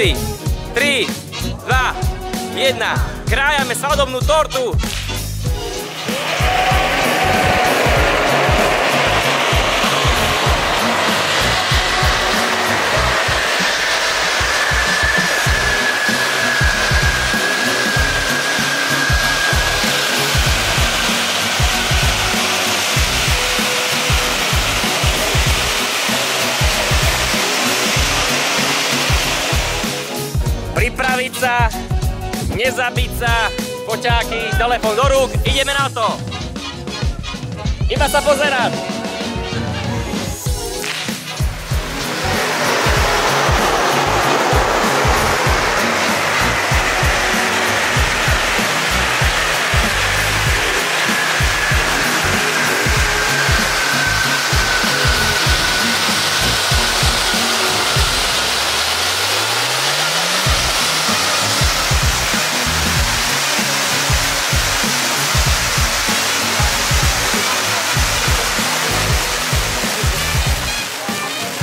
4, 3, 2, 1. Krajame sadovnu tortu. Pripraviť sa, nezabiť sa, poťáky, telefon do rúk, ideme na to. Iba sa pozerať.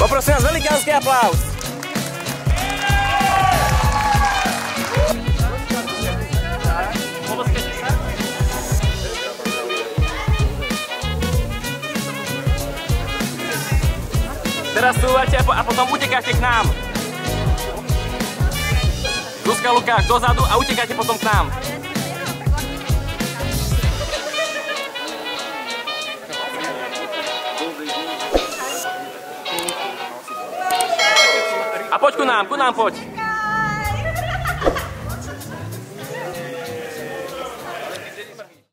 Poprosím vás velikánsky aplauz. Teraz stúvate a potom utekáte k nám. Zuzka Lukáš dozadu a utekáte potom k nám. A poď ku nám, ku nám poď.